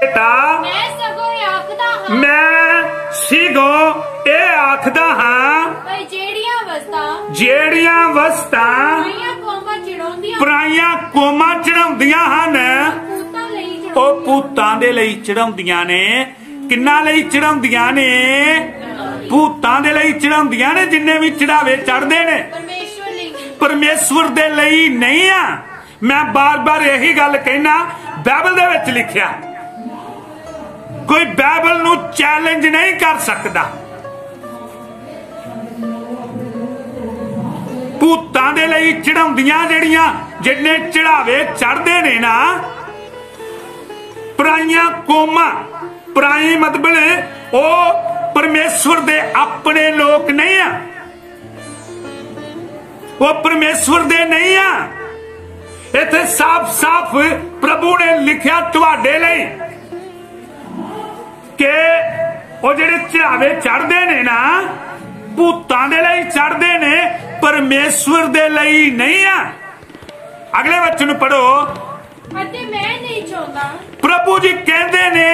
ਬੇਟਾ। ਮੈਂ ਸਗੋਂ ਇਹ ਆਖਦਾ ਹਾਂ। ਮੈਂ ਸਿਗੋ ਇਹ ਆਖਦਾ ਹਾਂ। ਭਈ ਜਿਹੜੀਆਂ ਵਸਤਾਂ ਜਿਹੜੀਆਂ ਵਸਤਾਂ ਆਈਆਂ ਕੋਮਾ ਚਿੜਾਉਂਦੀਆਂ ਪਰਾਈਆਂ ਕੋਮਾਂ ਚੜਾਉਂਦੀਆਂ ਹਨ। ਉਹ ਭੂਤਾਂ ਦੇ ਲਈ ਚੜਾਉਂਦੀਆਂ ਨੇ। ਕਿੰਨਾ ਲਈ ਚੜਾਉਂਦੀਆਂ ਨੇ? ਭੂਤਾਂ ਦੇ ਲਈ ਚੜਾਉਂਦੀਆਂ ਨੇ ਜਿੰਨੇ ਵੀ ਚੜਾਵੇ ਚੜਦੇ ਨੇ। ਪਰਮੇਸ਼ਵਰ ਲਈ ਨਹੀਂ। ਪਰਮੇਸ਼ਵਰ ਦੇ ਲਈ ਨਹੀਂ ਆ। ਮੈਂ ਬਾਰ-ਬਾਰ ਇਹੀ ਗੱਲ ਕਹਿਣਾ ਬਾਈਬਲ ਦੇ ਵਿੱਚ ਲਿਖਿਆ। ਕੋਈ ਬਾਈਬਲ ਨੂੰ ਚੈਲੰਜ ਨਹੀਂ ਕਰ ਸਕਦਾ। ਭੂਤਾਂ ਦੇ ਲਈ ਚੜਾਉਂਦੀਆਂ ਜਿਹੜੀਆਂ ਜਿੰਨੇ ਚੜਾਵੇ ਚੜਦੇ ਨੇ ਨਾ, ਪਰਾਈਆਂ ਕੋਮਾਂ, ਪਰਾਈ ਮਤਲਬ ਉਹ ਪਰਮੇਸ਼ਵਰ ਦੇ ਆਪਣੇ ਲੋਕ ਨਹੀਂ ਆ। ਉਹ ਪਰਮੇਸ਼ਵਰ ਦੇ ਨਹੀਂ ਆ। ਇੱਥੇ ਸਾਫ਼-ਸਾਫ਼ ਪ੍ਰਭੂ ਨੇ ਲਿਖਿਆ ਤੁਹਾਡੇ ਲਈ। ਕਿ ਉਹ ਜਿਹੜੇ ਚੜਾਵੇ ਚੜਦੇ ਨੇ ਨਾ ਭੂਤਾਂ ਦੇ ਲਈ ਚੜਦੇ ਨੇ ਪਰਮੇਸ਼ਵਰ ਦੇ ਲਈ ਨਹੀਂ ਆ। ਅਗਲੇ ਵਚਨ ਪੜੋ ਅਤੇ ਮੈਂ ਨਹੀਂ ਚਾਹੁੰਦਾ। ਪ੍ਰਭੂ ਜੀ ਕਹਿੰਦੇ ਨੇ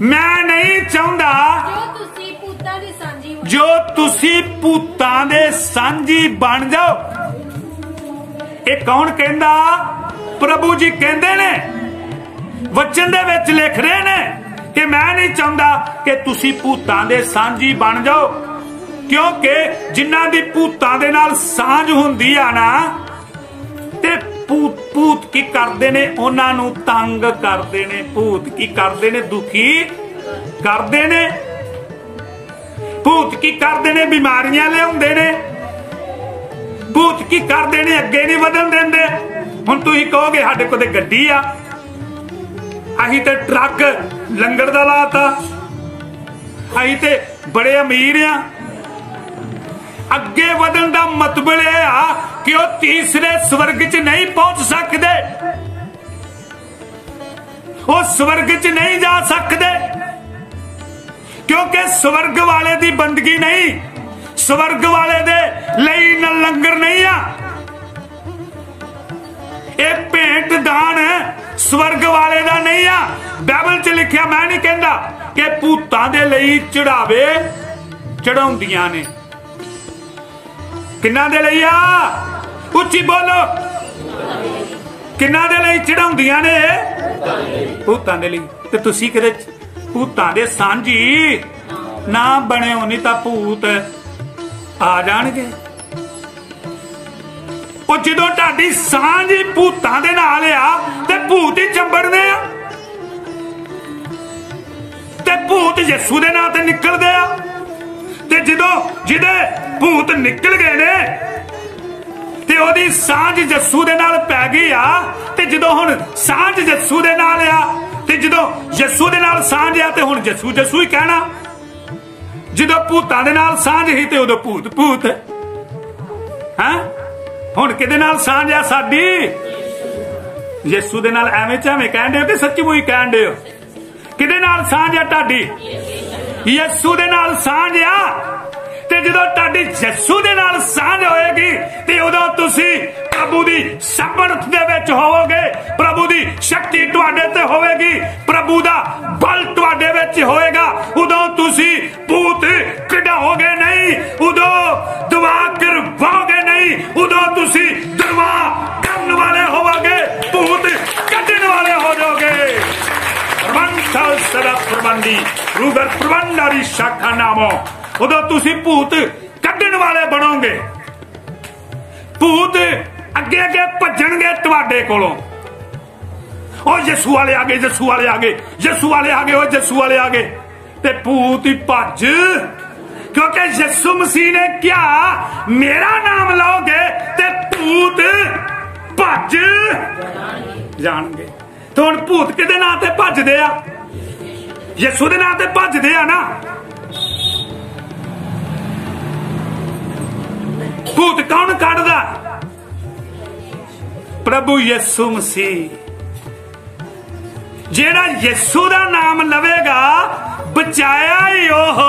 ਮੈਂ ਨਹੀਂ ਚਾਹੁੰਦਾ ਜੋ ਤੁਸੀਂ ਪੂਤਾਂ ਦੀ ਸਾਂਝੀ ਹੋ ਜੋ ਤੁਸੀਂ ਭੂਤਾਂ ਦੇ ਸਾਂਝੀ ਬਣ ਜਾਓ। ਇਹ ਕੌਣ ਕਹਿੰਦਾ? ਪ੍ਰਭੂ ਜੀ ਕਹਿੰਦੇ ਨੇ। ਵਚਨ ਦੇ ਵਿੱਚ ਲਿਖ ਰਹੇ ਨੇ। ਕਿ ਮੈਂ ਨਹੀਂ ਚਾਹੁੰਦਾ ਕਿ ਤੁਸੀਂ ਭੂਤਾਂ ਦੇ ਸਾਂਝੀ ਬਣ ਜਾਓ। ਕਿਉਂਕਿ ਜਿਨ੍ਹਾਂ ਦੀ ਭੂਤਾਂ ਦੇ ਨਾਲ ਸਾਂਝ ਹੁੰਦੀ ਆ ਨਾ, ਤੇ ਭੂਤ ਭੂਤ ਕੀ ਕਰਦੇ ਨੇ? ਉਹਨਾਂ ਨੂੰ ਤੰਗ ਕਰਦੇ ਨੇ। ਭੂਤ ਕੀ ਕਰਦੇ ਨੇ? ਦੁਖੀ ਕਰਦੇ ਨੇ। ਭੂਤ ਕੀ ਕਰਦੇ ਨੇ? ਬਿਮਾਰੀਆਂ ਲਿਆਉਂਦੇ ਨੇ। ਭੂਤ ਕੀ ਕਰਦੇ ਨੇ? ਅੱਗੇ ਨਹੀਂ ਵਧਣ ਦਿੰਦੇ। ਹੁਣ ਤੁਸੀਂ ਕਹੋਗੇ, ਸਾਡੇ ਕੋਲ ਤੇ ਗੱਡੀ ਆ। ਅਸੀਂ ਤੇ ਟਰੱਕ ਲੰਗਰ ਦਾ ਲਾਤਾ। ਅਸੀਂ ਤੇ ਬੜੇ ਅਮੀਰ ਆ। ਅੱਗੇ ਵਧਣ ਦਾ ਮਤਲਬ ਇਹ ਆ ਕਿ ਉਹ ਤੀਸਰੇ ਸਵਰਗ 'ਚ ਨਹੀਂ ਪਹੁੰਚ ਸਕਦੇ। ਉਹ ਸਵਰਗ 'ਚ ਨਹੀਂ ਜਾ ਸਕਦੇ। ਕਿਉਂਕਿ ਸਵਰਗ ਵਾਲੇ ਦੀ ਬੰਦਗੀ ਨਹੀਂ, ਸਵਰਗ ਵਾਲੇ ਦੇ ਲਈ ਨਾ ਲੰਗਰ ਨਹੀਂ ਆ। ਇਹ ਭੇਟ ਦਾਨ ਸਵਰਗ ਵਾਲੇ ਦਾ ਨਹੀਂ ਆ। ਬਾਈਬਲ 'ਚ ਲਿਖਿਆ, ਮੈਂ ਨਹੀਂ ਕਹਿੰਦਾ ਕਿ ਭੂਤਾਂ ਦੇ ਲਈ ਚੜਾਵੇ ਚੜਾਉਂਦੀਆਂ ਨੇ। ਕਿੰਨਾ ਦੇ ਲਈ ਆ? ਉੱਚੀ ਬੋਲੋ। ਕਿੰਨਾ ਦੇ ਲਈ ਚੜਾਉਂਦੀਆਂ ਨੇ? ਭੂਤਾਂ ਦੇ ਲਈ। ਤੇ ਤੁਸੀਂ ਕਿਤੇ ਭੂਤਾਂ ਦੇ ਸਾਂਝੀ। ਨਾ ਬਣਿਓ ਨਹੀਂ ਤਾਂ ਭੂਤ ਆ ਜਾਣਗੇ। ਉਹ ਜਦੋਂ ਤੁਹਾਡੀ ਸਾਂਝ ਹੀ ਭੂਤਾਂ ਦੇ ਨਾਲ ਆ, ਤੇ ਭੂਤ ਹੀ ਚੰਬੜਦੇ ਆ। ਯਿਸੂ ਦੇ ਨਾਂ ਤੇ ਨਿਕਲਦੇ ਆ। ਤੇ ਜਦੋਂ ਜਿਹਦੇ ਭੂਤ ਨਿਕਲ ਗਏ ਨੇ, ਤੇ ਉਹਦੀ ਸਾਂਝ ਯਿਸੂ ਦੇ ਨਾਲ ਪੈ ਗਈ ਆ। ਤੇ ਜਦੋਂ ਹੁਣ ਸਾਂਝ ਯਿਸੂ ਦੇ ਨਾਲ ਆ, ਤੇ ਜਦੋਂ ਯਿਸੂ ਦੇ ਨਾਲ ਸਾਂਝ ਆ, ਤੇ ਹੁਣ ਯਿਸੂ ਯਿਸੂ ਹੀ ਕਹਿਣਾ। ਜਦੋਂ ਭੂਤਾਂ ਦੇ ਨਾਲ ਸਾਂਝ ਹੀ ਤੇ ਉਦੋਂ ਭੂਤ ਭੂਤ। ਹੈ? ਹੁਣ ਕਿਹਦੇ ਨਾਲ ਸਾਂਝ ਆ ਸਾਡੀ? ਯਿਸੂ ਦੇ ਨਾਲ ਐਵੇਂ ਚਾਵੇਂ ਕਹਿੰਦੇ ਹੋ ਕਿ ਸੱਚੀ ਮੂਈ ਕਹਿੰਦੇ ਹੋ? ਕਿਹਦੇ ਨਾਲ ਸਾਂਝ ਆ ਤੁਹਾਡੀ? ਯਿਸੂ ਦੇ ਨਾਲ ਸਾਂਝ ਆ। ਤੇ ਜਦੋਂ ਤੁਹਾਡੀ ਯਿਸੂ ਦੇ ਨਾਲ ਸਾਂਝ ਹੋਏਗੀ, ਤੇ ਉਦੋਂ ਤੁਸੀਂ ਪ੍ਰਭੂ ਦੀ ਸਮਰਥ ਦੇ ਵਿੱਚ ਹੋਵੋਗੇ। ਪ੍ਰਭੂ ਦੀ ਸ਼ਕਤੀ ਤੁਹਾਡੇ ਤੇ ਹੋਵੇਗੀ। ਪ੍ਰਭੂ ਦਾ ਬਲ ਤੁਹਾਡੇ ਵਿੱਚ ਹੋਏਗਾ। ਉਦੋਂ ਤੁਸੀਂ ਭੂਤ ਕਢਾਓਗੇ ਸਦਾ ਰੂਗਰ ਪ੍ਰਬੰਧਾਰੀ ਸ਼ਾਖਾ ਨਾਮੋ। ਉਦੋਂ ਤੁਸੀਂ ਭੂਤ ਕੱਢਣ ਵਾਲੇ ਬਣੋਗੇ। ਭੂਤ ਅੱਗੇ ਅੱਗੇ ਭੱਜਣਗੇ ਤੁਹਾਡੇ ਕੋਲੋਂ। ਉਹ ਯਿਸੂ ਵਾਲੇ ਆ ਗਏ, ਯਿਸੂ ਵਾਲੇ ਆ ਗਏ, ਯਿਸੂ ਵਾਲੇ ਆ ਗਏ ਉਹ ਯਿਸੂ ਵਾਲੇ ਆ ਗਏ। ਤੇ ਭੂਤ ਹੀ ਭੱਜ। ਕਿਉਂਕਿ ਯਿਸੂ ਮਸੀਹ ਨੇ ਕਿਹਾ, ਮੇਰਾ ਨਾਮ ਲਓਗੇ ਤੇ ਭੂਤ ਭੱਜ। ਜਾਣਗੇ। ਤੇ ਹੁਣ ਭੂਤ ਕਿਹਦੇ ਨਾਂ ਤੇ ਭੱਜਦੇ ਆ? ਯਿਸੂ ਦੇ ਨਾਂ ਤੇ ਭੱਜਦੇ ਆ ਨਾ। ਭੂਤ ਕੌਣ ਕੱਢਦਾ? ਪ੍ਰਭੂ ਯਿਸੂ ਮਸੀਹ। ਜਿਹੜਾ ਯਿਸੂ ਦਾ ਨਾਮ ਲਵੇਗਾ, ਬਚਾਇਆ ਹੀ ਉਹ।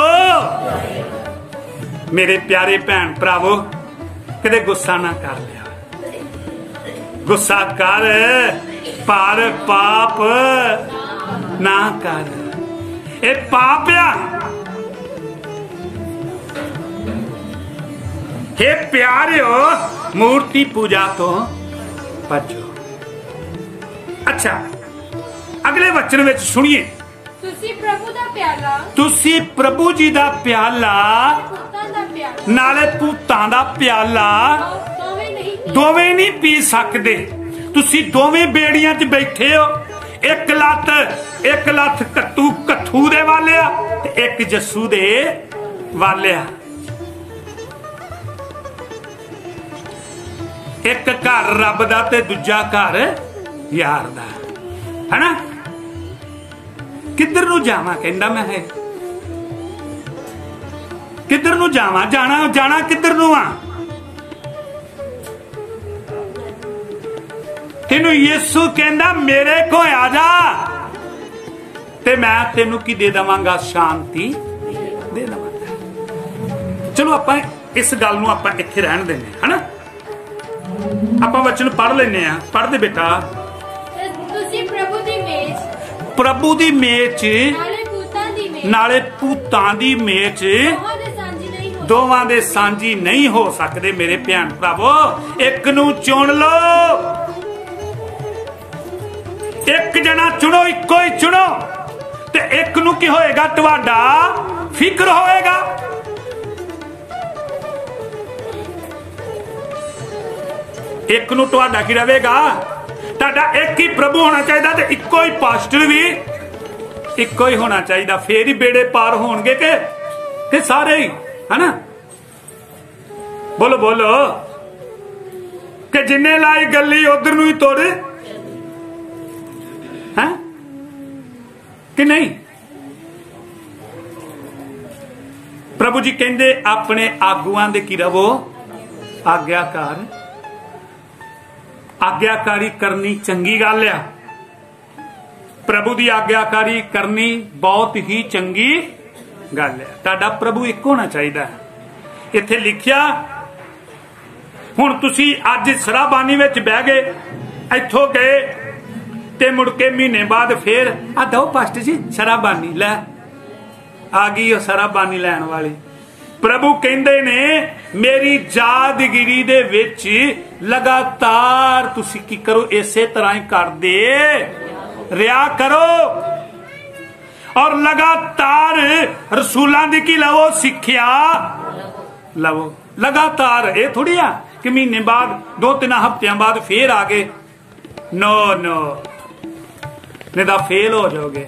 ਮੇਰੇ ਪਿਆਰੇ ਭੈਣ ਭਰਾਵੋ ਕਦੇ ਗੁੱਸਾ ਨਾ ਕਰ ਲਿਆ। ਗੁੱਸਾ ਕਰ, ਪਰ ਪਾਪ ਨਾ ਕਰ। ਇਹ ਪਾਪ ਆ। हे ਪਿਆਰਿਓ ਮੂਰਤੀ ਪੂਜਾ ਤੋਂ ਭੱਜੋ। ਅੱਛਾ ਅਗਲੇ ਵਚਨ ਵਿੱਚ ਸੁਣੀਏ। ਤੁਸੀਂ ਪ੍ਰਭੂ ਦਾ ਪਿਆਲਾ ਤੁਸੀਂ ਪ੍ਰਭੂ ਜੀ ਦਾ ਪਿਆਲਾ ਨਾਲੇ ਭੂਤਾਂ ਦਾ ਪਿਆਲਾ। ਦੋਵੇਂ ਨਹੀਂ ਪੀ ਸਕਦੇ। ਤੁਸੀਂ ਦੋਵੇਂ ਬੇੜੀਆਂ 'ਚ ਬੈਠੇ ਹੋ। ਇੱਕ ਲੱਤ ਇੱਕ ਲੱਤ ਕੱਤੂ ਕੱਥੂ ਦੇ ਵਾਲਿਆ ਤੇ ਇੱਕ ਜੱਸੂ ਦੇ ਵਾਲਿਆ। ਇੱਕ ਘਰ ਰੱਬ ਦਾ ਤੇ ਦੂਜਾ ਘਰ ਯਾਰ ਦਾ। ਹੈਨਾ? ਕਿੱਧਰ ਨੂੰ ਜਾਵਾਂ ਕਹਿੰਦਾ ਮੈਂ ਹੈ ਕਿੱਧਰ ਨੂੰ ਜਾਵਾਂ? ਜਾਣਾ ਜਾਣਾ ਕਿੱਧਰ ਨੂੰ ਆ? ਤੈਨੂੰ ਯਿਸੂ ਕਹਿੰਦਾ ਮੇਰੇ ਕੋ ਆ ਜਾ। ਤੇ ਮੈਂ ਤੈਨੂੰ ਕੀ ਦੇ ਦਵਾਂਗਾ? ਸ਼ਾਂਤੀ ਦੇ ਦਵਾਂਗਾ। ਚਲੋ ਆਪਾਂ ਇਸ ਗੱਲ ਨੂੰ ਆਪਾਂ ਇੱਥੇ ਰਹਿਣ ਦਿੰਦੇ ਹਾਂ ਹਨਾ? ਆਪਾਂ ਵਚਨ ਪੜ੍ਹ ਲੈਨੇ ਆ ਪੜ੍ਹਦੇ ਬੇਟਾ। ਤੁਸੀਂ ਪ੍ਰਭੂ ਦੀ ਮੇਜ਼। ਪ੍ਰਭੂ ਦੀ ਮੇਚ ਨਾਲੇ ਪੁੱਤਾਂ ਦੀ ਮੇਜ਼। ਨਾਲੇ ਭੂਤਾਂ ਦੀ ਮੇਚ ਦੋਵਾਂ ਦੇ ਸਾਂਝੀ ਨਹੀਂ ਹੋ ਸਕਦੇ ਮੇਰੇ ਭੈਣ ਭਰਾਵੋ। ਇੱਕ ਨੂੰ ਚੁਣ ਲਓ। ਇੱਕ ਜਣਾ ਚੁਣੋ, ਇੱਕੋ ਹੀ ਚੁਣੋ। ਤੇ ਇੱਕ ਨੂੰ ਕੀ ਹੋਏਗਾ? ਤੁਹਾਡਾ ਫਿਕਰ ਹੋਏਗਾ। ਇੱਕ ਨੂੰ ਤੁਹਾਡਾ ਕੀ ਰਹੇਗਾ? ਤੁਹਾਡਾ ਇੱਕ ਹੀ ਪ੍ਰਭੂ ਹੋਣਾ ਚਾਹੀਦਾ ਤੇ ਇੱਕੋ ਹੀ ਪਾਸਟਰ ਵੀ ਇੱਕੋ ਹੀ ਹੋਣਾ ਚਾਹੀਦਾ। ਫੇਰ ਹੀ ਬੇੜੇ ਪਾਰ ਹੋਣਗੇ ਕਿ ਕਿ ਸਾਰੇ ਹੀ, ਹਨਾ? ਬੋਲੋ ਬੋਲੋ। ਕਿ ਜਿੰਨੇ ਲਾਈ ਗੱਲੀ ਉਧਰ ਨੂੰ ਹੀ ਤੁਰ ਕਿ ਨਹੀਂ? ਪ੍ਰਭੂ ਜੀ ਕਹਿੰਦੇ, ਆਪਣੇ ਆਗੂਆਂ ਦੇ ਕੀ ਰਵੋ? ਆਗਿਆਕਾਰ। ਆਗਿਆਕਾਰੀ ਕਰਨੀ ਚੰਗੀ ਗੱਲ ਆ। ਪ੍ਰਭੂ ਦੀ ਆਗਿਆਕਾਰੀ ਕਰਨੀ ਬਹੁਤ ਹੀ ਚੰਗੀ ਗੱਲ ਹੈ ਤੁਹਾਡਾ ਪ੍ਰਭੂ ਇੱਕ ਹੋਣਾ ਚਾਹੀਦਾ। ਹੈ ਇੱਥੇ ਲਿਖਿਆ, ਹੁਣ ਤੁਸੀਂ ਅੱਜ ਸਰਾਬਾਨੀ ਵਿੱਚ ਬਹਿ ਗਏ, ਇੱਥੋਂ ਗਏ ਤੇ ਮੁੜ ਕੇ ਮਹੀਨੇ ਬਾਅਦ ਫੇਰ ਆ ਦੋ ਪਾਸਟਰ ਜੀ ਸਰਾਬਾਨੀ, ਲੈ। ਆ ਗਈ ਉਹ ਸਰਾਬਾਨੀ ਲੈਣ ਵਾਲੀ। ਪ੍ਰਭੂ ਕਹਿੰਦੇ ਨੇ, ਮੇਰੀ ਯਾਦਗਿਰੀ ਦੇ ਵਿੱਚ ਲਗਾਤਾਰ ਤੁਸੀਂ ਕੀ ਕਰੋ, ਇਸੇ ਤਰ੍ਹਾਂ ਹੀ ਕਰਦੇ। ਰਿਆ ਕਰੋ। ਔਰ ਲਗਾਤਾਰ ਰਸੂਲਾਂ ਦੀ ਕੀ ਲਵੋ, ਸਿੱਖਿਆ ਲਵੋ। ਲਗਾਤਾਰ, ਇਹ ਥੋੜੀ ਆ ਕਿ ਮਹੀਨੇ ਬਾਅਦ, ਦੋ ਤਿੰਨ ਹਫ਼ਤਿਆਂ ਬਾਅਦ ਫੇਰ ਆ ਗਏ। ਨੋ ਨੋ। ਨਹੀਂ ਤਾਂ ਫੇਲ ਹੋ ਜਾਓਗੇ।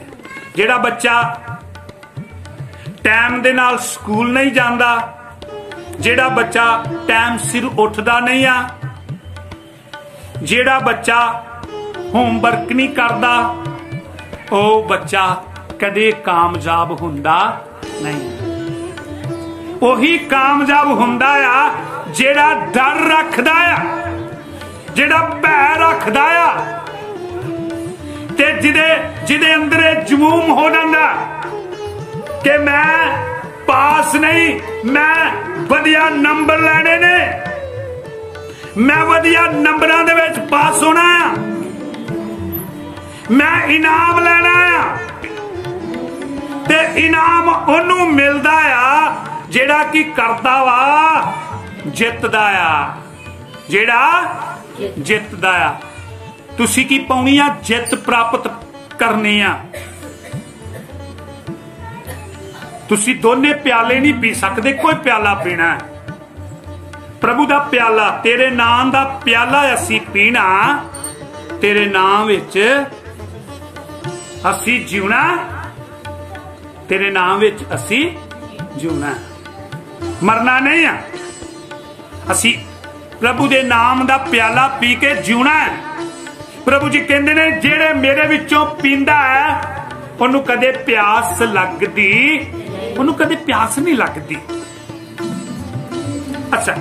ਜਿਹੜਾ ਬੱਚਾ ਟਾਈਮ ਦੇ ਨਾਲ ਸਕੂਲ ਨਹੀਂ ਜਾਂਦਾ, ਜਿਹੜਾ ਬੱਚਾ ਟਾਈਮ ਸਿਰ ਉੱਠਦਾ ਨਹੀਂ ਆ, ਜਿਹੜਾ ਬੱਚਾ ਹੋਮਵਰਕ ਨਹੀਂ ਕਰਦਾ, ਉਹ ਬੱਚਾ ਕਦੇ ਕਾਮਯਾਬ ਹੁੰਦਾ ਨਹੀਂ। ਉਹੀ ਕਾਮਯਾਬ ਹੁੰਦਾ ਆ, ਜਿਹੜਾ ਡਰ ਰੱਖਦਾ ਆ, ਜਿਹੜਾ ਭੈ ਰੱਖਦਾ ਆ ਤੇ ਜਿਹਦੇ ਜਿਹਦੇ ਅੰਦਰ ਇਹ ਜਮੂਮ ਹੋ ਜਾਂਦਾ ਕਿ ਮੈਂ ਪਾਸ ਨਹੀਂ, ਮੈਂ ਵਧੀਆ ਨੰਬਰ ਲੈਣੇ ਨੇ। ਮੈਂ ਵਧੀਆ ਨੰਬਰਾਂ ਦੇ ਵਿੱਚ ਪਾਸ ਹੋਣਾ ਆ। ਮੈਂ ਇਨਾਮ ਲੈਣਾ ਆ। ਤੇ ਇਨਾਮ ਉਹਨੂੰ ਮਿਲਦਾ ਆ ਜਿਹੜਾ ਕੀ ਕਰਦਾ ਵਾ, ਜਿੱਤਦਾ ਆ। ਜਿਹੜਾ ਜਿੱਤਦਾ ਆ। ਤੁਸੀਂ ਕੀ ਪਾਉਣੀ ਆ? ਜਿੱਤ ਪ੍ਰਾਪਤ ਕਰਨੀ ਆ। ਤੁਸੀਂ ਦੋਨੇ ਪਿਆਲੇ ਨਹੀਂ ਪੀ ਸਕਦੇ, ਕੋਈ ਪਿਆਲਾ ਪੀਣਾ ਪ੍ਰਭੂ ਦਾ ਪਿਆਲਾ, ਤੇਰੇ ਨਾਮ ਦਾ ਪਿਆਲਾ ਅਸੀਂ ਪੀਣਾ। ਤੇਰੇ ਨਾਮ ਵਿੱਚ ਅਸੀਂ ਜਿਉਣਾ। ਤੇਰੇ ਨਾਮ ਵਿੱਚ ਅਸੀਂ ਜਿਉਣਾ। ਮਰਨਾ ਨਹੀਂ ਆ। ਅਸੀਂ ਪ੍ਰਭੂ ਦੇ ਨਾਮ ਦਾ ਪਿਆਲਾ ਪੀ ਕੇ ਜਿਉਣਾ ਹੈ। ਪ੍ਰਭੂ ਜੀ ਕਹਿੰਦੇ ਨੇ, ਜਿਹੜੇ ਮੇਰੇ ਵਿੱਚੋਂ ਪੀਂਦਾ ਹੈ, ਉਹਨੂੰ ਕਦੇ ਪਿਆਸ ਲੱਗਦੀ, ਉਹਨੂੰ ਕਦੇ ਪਿਆਸ ਨਹੀਂ ਲੱਗਦੀ। ਅੱਛਾ